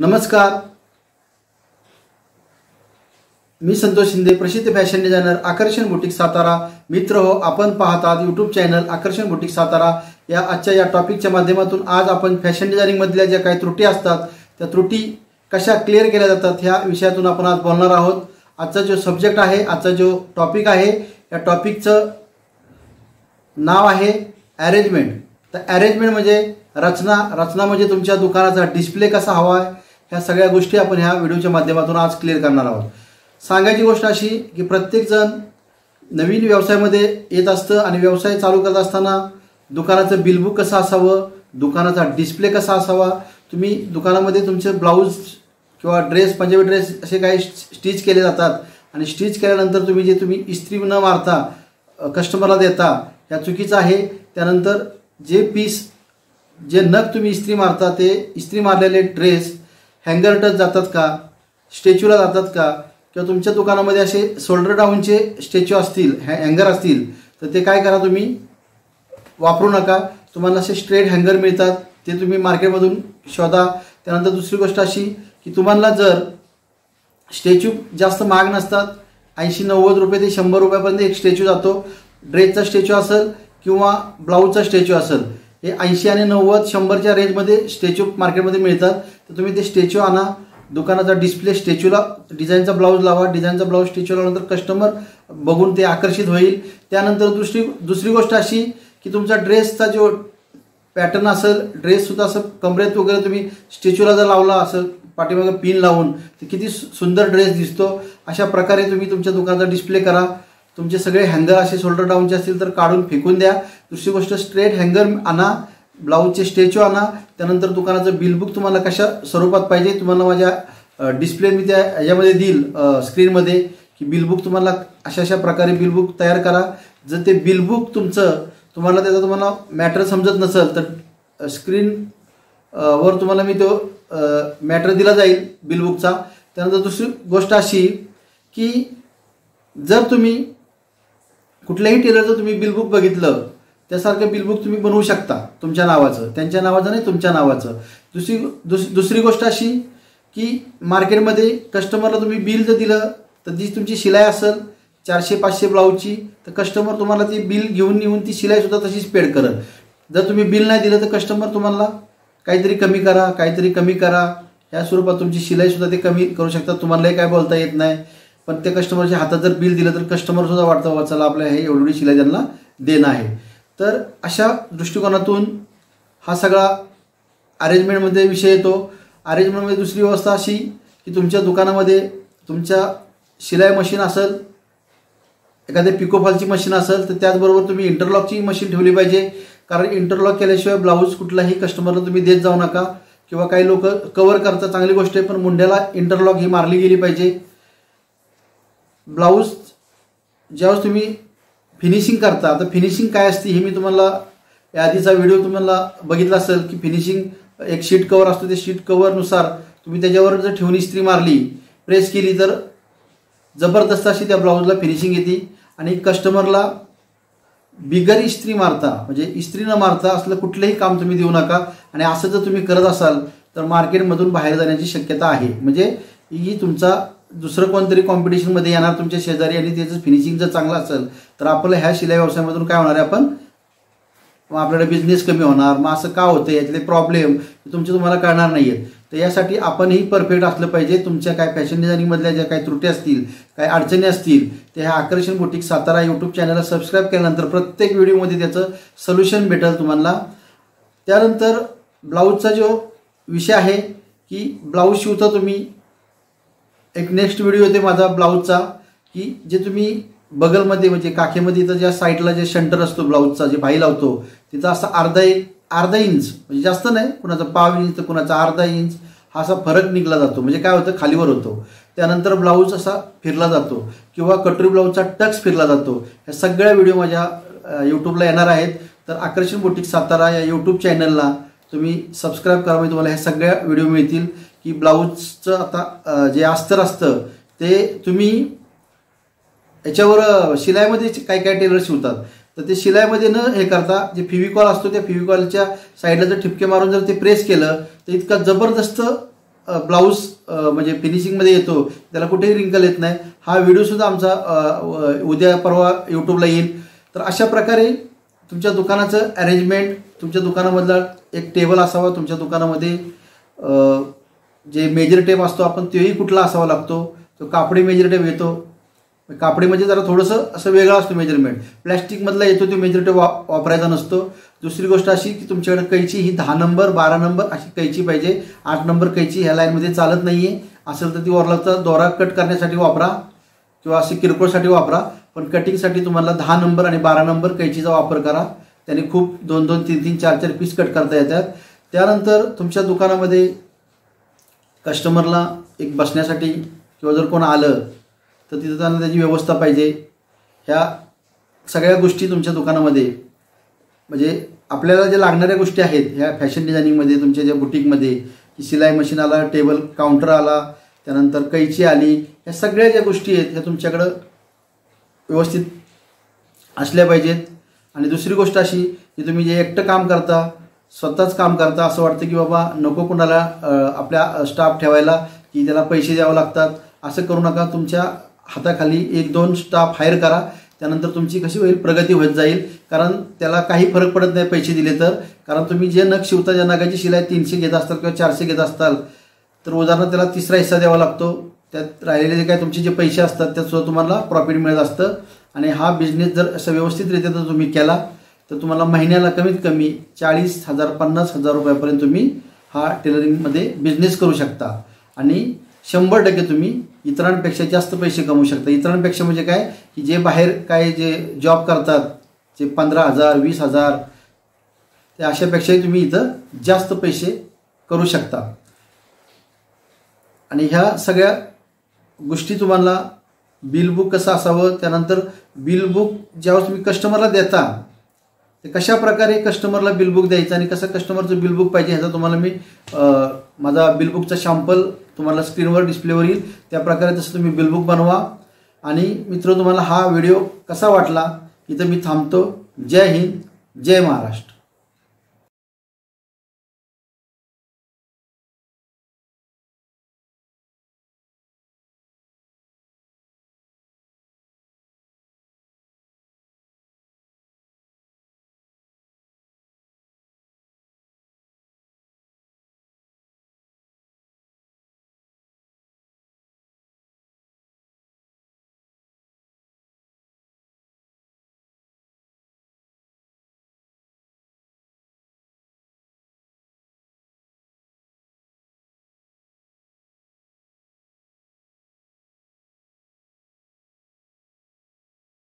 नमस्कार. मी संतोष शिंदे प्रसिद्ध fashion designer Aakarshan boutique Satara. मित्र हो आपण पाहतात YouTube channel Aakarshan boutique Satara. या आजच्या या टॉपिकच्या माध्यमातून आज आपण फॅशन डिझायनिंगमधल्या ज्या काही त्रुटी असतात त्या त्रुटी कशा क्लिअर केल्या जातात ह्या विषयातून आपण आज बोलणार आहोत. आजचा जो सब्जेक्ट आहे आजचा जो टॉपिक आहे या टॉपिकचं नाव आहे अरेंजमेंट तर अरेंजमेंट म्हणजे रचना. रचना म्हणजे तुमच्या दुकानाचा डिस्प्ले कसा हवा आहे ह्या सगळ्या गोष्टी आपण ह्या व्हिडिओच्या माध्यमातून आज क्लिअर करणार आहोत. सांगायची गोष्ट अशी की प्रत्येकजण नवीन व्यवसायामध्ये येत असतं आणि व्यवसाय चालू करत असताना दुकानाचं बिलबुक कसं असावं दुकानाचा डिस्प्ले कसा असावा तुम्ही दुकानामध्ये तुमचे ब्लाऊज किंवा ड्रेस पंजाबी ड्रेस असे काही स्टिच केले जातात आणि स्टिच केल्यानंतर तुम्ही जे तुम्ही इस्त्री न मारता कस्टमरला देता ह्या चुकीचं आहे. त्यानंतर जे पीस जे नग तुम्ही इस्त्री मारता ते इस्त्री मारलेले ड्रेस हँगर टच जातात का? स्टॅच्यूला जातात का? किंवा तुमच्या दुकानामध्ये असे शोल्डर डाऊनचे स्टॅच्यू असतील हॅ हँगर असतील तर ते काय करा तुम्ही? वापरू नका. तुम्हाला असे स्ट्रेट हँगर मिळतात. ते तुम्ही मार्केटमधून शोधा. त्यानंतर दुसरी गोष्ट अशी की तुम्हाला जर स्टॅच्यू जास्त महाग नसतात ऐंशी नव्वद रुपये ते शंभर रुपयापर्यंत एक स्टॅच्यू जातो. ड्रेसचा स्टॅच्यू असेल किंवा ब्लाऊजचा स्टॅच्यू असेल हे ऐंशी आणि नव्वद शंभरच्या रेंजमध्ये स्टॅच्यू मार्केटमध्ये मिळतात. तर तुम्ही ते स्टॅच्यू आणा. दुकानाचा डिस्प्ले स्टॅच्यूला डिझाईनचा ब्लाऊज लावा. डिझाईनचा ब्लाऊज स्टॅच्यू लावल्यानंतर कस्टमर बघून ते आकर्षित होईल. त्यानंतर दुसरी दुसरी गोष्ट अशी की तुमचा ड्रेसचा जो पॅटर्न असेल ड्रेससुद्धा असं कमरेत वगैरे तुम्ही स्टॅच्यूला जर लावला असं पाठीमागं पिन लावून तर किती सुंदर ड्रेस दिसतो. अशा प्रकारे तुम्ही तुमच्या दुकानाचा डिस्प्ले करा. तुमचे सगळे हँगर असे शोल्डर डाऊनचे असतील तर काढून फेकून द्या. दुसरी गोष्ट स्ट्रेट हँगर आणा. ब्लाऊजचे स्टॅच्यू आणा त्यानंतर दुकानाचं बिलबुक तुम्हाला कशा स्वरूपात पाहिजे तुम्हाला माझ्या डिस्प्ले मी त्या याच्यामध्ये देईल स्क्रीनमध्ये की बिलबुक तुम्हाला अशा अशा प्रकारे बिलबुक तयार करा. जर ते बिलबुक तुमचं तुम्हाला त्याचा तुम्हाला मॅटर समजत नसेल तर स्क्रीन वर तुम्हाला मी तो मॅटर दिला जाईल बिलबुकचा त्यानंतर दुसरी गोष्ट अशी की जर तुम्ही कुठल्याही टेलरचं तुम्ही बिलबुक बघितलं त्यासारखं बिलबुक तुम्ही बनवू शकता. तुमच्या नावाचं त्यांच्या नावाचं नाही तुमच्या नावाचं. दुसरी दुस दुसरी गोष्ट अशी की मार्केटमध्ये कस्टमरला तुम्ही बिल जर दिलं तर जी तुमची शिलाई असेल चारशे पाचशे ब्लाऊजची तर कस्टमर तुम्हाला ती बिल घेऊन येऊन ती शिलाईसुद्धा तशीच पेड करत जर तुम्ही बिल नाही दिलं तर कस्टमर तुम्हाला काहीतरी कमी करा काहीतरी कमी करा. या स्वरूपात तुमची शिलाईसुद्धा ते कमी करू शकतात. तुम्हालाही काय बोलता येत नाही. पण ते कस्टमरच्या हातात जर बिल दिलं तर कस्टमरसुद्धा वाटतं वा चला आपल्या हे एवढी शिलाई त्यांना देणं आहे. तर अशा दृष्टिकोनातून हा सगळा अरेंजमेंटमध्ये विषय येतो. अरेंजमेंटमध्ये दुसरी व्यवस्था अशी की तुमच्या दुकानामध्ये तुमच्या शिलाई मशीन असेल एखाद्या पिकोफॉलची मशीन असेल तर त्याचबरोबर तुम्ही इंटरलॉकची मशीन ठेवली पाहिजे. कारण इंटरलॉक केल्याशिवाय ब्लाऊज कुठलाही कस्टमरला तुम्ही देत जाऊ नका किंवा काही लोक कवर करतात चांगली गोष्ट आहे पण मुंड्याला इंटरलॉक ही मारली गेली पाहिजे. ब्लाऊज ज्यावेळेस तुम्ही फिनिशिंग करता. तर फिनिशिंग काय असते हे मी तुम्हाला या आधीचा व्हिडिओ तुम्हाला बघितला असेल की फिनिशिंग एक शीट कवर असतो. ते शीट कवरनुसार तुम्ही त्याच्यावर जर ठेवून इस्त्री मारली प्रेस केली तर जबरदस्त अशी त्या ब्लाऊजला फिनिशिंग येते. आणि कस्टमरला बिगर इस्त्री मारता म्हणजे इस्त्री न मारता असलं कुठलंही काम तुम्ही देऊ नका. आणि असं जर तुम्ही करत असाल तर मार्केटमधून बाहेर जाण्याची शक्यता आहे. म्हणजे ही तुमचा दुसरं कोणतरी कॉम्पिटिशनमध्ये येणार तुमच्या शेजारी आणि त्याचं फिनिशिंग जर चांगलं असेल तर आपलं ह्या शिलाई व्यवसायामधून काय होणार आहे आपण? मग आपल्याला बिझनेस कमी होणार. मग असं का होतं यातले प्रॉब्लेम तुमचे तुम्हाला कळणार नाही आहेत तर यासाठी आपणही परफेक्ट असलं पाहिजे. तुमच्या काय फॅशन डिझायनिंगमधल्या ज्या काही त्रुटी असतील काही अडचणी असतील ते ह्या आकर्षण बुटीक सातारा यूट्यूब चॅनलला सबस्क्राईब केल्यानंतर प्रत्येक व्हिडिओमध्ये त्याचं सोल्युशन भेटेल तुम्हाला. त्यानंतर ब्लाऊजचा जो विषय आहे की ब्लाऊज शिवता तुम्ही एक नेक्स्ट व्हिडिओ येते माझा ब्लाऊजचा की जे तुम्ही बगलमध्ये म्हणजे काखेमध्ये इथं ज्या साईडला जे शंटर असतो ब्लाऊजचा जे भाई लावतो तिथं असा अर्धा इंच अर्धा इंच म्हणजे जास्त नाही कुणाचा पाव इंच तर कुणाचा अर्धा इंच हा असा फरक निघला जातो. म्हणजे काय होतं खालीवर होतो. त्यानंतर ब्लाऊज असा फिरला जातो किंवा कटोरी ब्लाऊजचा टक्स फिरला जातो. ह्या सगळ्या व्हिडिओ माझ्या यूट्यूबला येणार आहेत. तर आकर्षण बुटीक सातारा या यूट्यूब चॅनलला तुम्ही सबस्क्राईब करा म्हणजे तुम्हाला ह्या सगळ्या व्हिडिओ मिळतील. की ब्लाऊजचं आता जे अस्तर असतं ते तुम्ही याच्यावर शिलाईमध्ये काय काय टेलर शिवतात. तर ते शिलाईमध्ये न हे करता जे फिविकॉल असतो त्या फिविकॉलच्या साईडला जर ठिपके मारून जर ते प्रेस केलं तर इतका जबरदस्त ब्लाऊज म्हणजे फिनिशिंगमध्ये येतो. त्याला कुठेही रिंकल येत नाही. हा व्हिडिओसुद्धा आमचा उद्या परवा यूट्यूबला येईल. तर अशा प्रकारे तुमच्या दुकानाचं अरेंजमेंट तुमच्या दुकानामधला एक टेबल असावा तुमच्या दुकानामध्ये जे मेजर टेप असतो आपण तोही कुठला असावा लागतो. तो कापडी मेजर टेप येतो. कापडी म्हणजे जरा थोडंसं असं वेगळा असतो मेजरमेंट प्लॅस्टिकमधला येतो तो मेजर टेप वा वापरायचा नसतो. दुसरी गोष्ट अशी की तुमच्याकडे कैची ही दहा नंबर बारा नंबर अशी कैची पाहिजे. आठ नंबर कैची ह्या लाईनमध्ये चालत नाही आहे असेल तर ती वरलाचा दोरा कट करण्यासाठी वापरा किंवा असे किरकोळसाठी वापरा. पण कटिंगसाठी तुम्हाला दहा नंबर आणि बारा नंबर कैचीचा वापर करा. त्याने खूप दोन दोन तीन तीन चार चार पीस कट करता येतात. त्यानंतर तुमच्या दुकानामध्ये कस्टमरला एक बसण्यासाठी किंवा जर कोण आलं तर तिथं त्यांना त्याची व्यवस्था पाहिजे. ह्या सगळ्या गोष्टी तुमच्या दुकानामध्ये. म्हणजे आपल्याला ज्या लागणाऱ्या गोष्टी आहेत ह्या फॅशन डिझायनिंगमध्ये तुमच्या ज्या बुटीकमध्ये की शिलाई मशीन आला टेबल काउंटर आला त्यानंतर कैची आली ह्या सगळ्या ज्या गोष्टी आहेत ह्या तुमच्याकडं व्यवस्थित असल्या पाहिजेत. आणि दुसरी गोष्ट अशी की तुम्ही जे एकटं काम करता स्वतःच काम करता असं वाटतं की बाबा नको कुणाला आपल्या स्टाफ ठेवायला की त्याला पैसे द्यावे लागतात. असं करू नका. तुमच्या हाताखाली एक दोन स्टाफ हायर करा. त्यानंतर तुमची कशी होईल? प्रगती होत जाईल. कारण त्याला काही फरक पडत नाही पैसे दिले तर. कारण तुम्ही जे नग शिवता ज्या नगाची शिलाई तीनशे घेत असताल किंवा चारशे घेत असताल तर उदाहरणार्थ त्याला तिसरा हिस्सा द्यावा लागतो. त्यात राहिलेले जे काय तुमचे जे पैसे असतात त्यात सुद्धा तुम्हाला प्रॉफिट मिळत असतं. आणि हा बिझनेस जर असं व्यवस्थितरित्या जर तुम्ही केला तर तुम्हाला महिन्याला कमीत कमी चाळीस हजार पन्नास हजार रुपयापर्यंत तुम्ही हा टेलरिंगमध्ये बिझनेस करू शकता. आणि शंभर टक्के तुम्ही इतरांपेक्षा जास्त पैसे कमवू शकता. इतरांपेक्षा म्हणजे काय? की जे बाहेर काय जे जॉब करतात जे पंधरा हजार वीस हजार ते अशापेक्षाही तुम्ही इथं जास्त पैसे करू शकता. आणि ह्या सगळ्या गोष्टी तुम्हाला बिल बुक कसं असावं त्यानंतर बिल बुक ज्यावेळेस तुम्ही कस्टमरला देता ते कशा प्रकारे कस्टमरला बिलबुक द्यायचं आणि कसं कस्टमरचं बिलबुक पाहिजे ह्याचा तुम्हाला मी माझा बिलबुकचा शॅम्पल तुम्हाला स्क्रीनवर डिस्प्लेवर येईल. त्या प्रकारे तसं तुम्ही बिलबुक बनवा. आणि मित्र तुम्हाला हा व्हिडिओ कसा वाटला इथं मी थांबतो. जय हिंद जय महाराष्ट्र.